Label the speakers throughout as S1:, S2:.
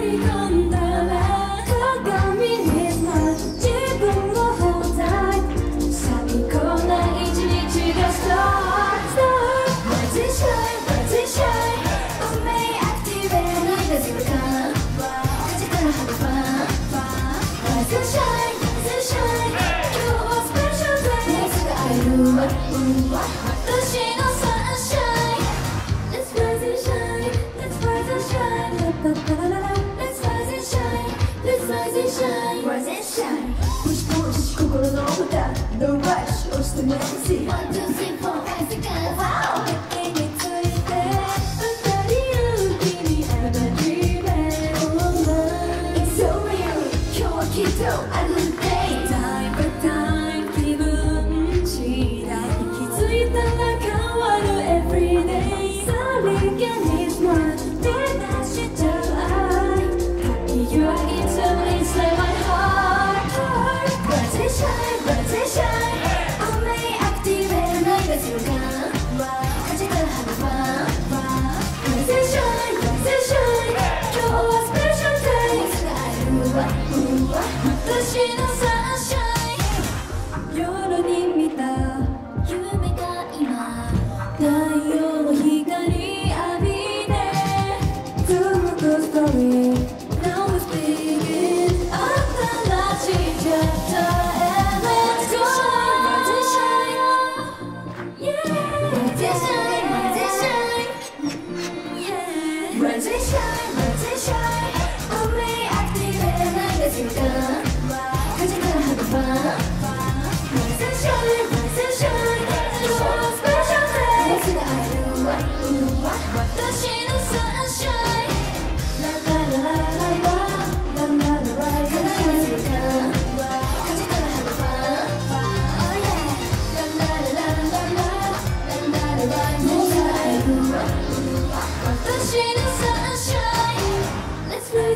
S1: り飛んだら
S2: 我喜
S1: 是的。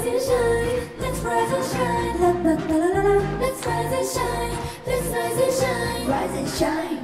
S1: Let's rise and shine, let's rise and shine, let's rise and shine, let's rise and shine, rise
S2: and shine.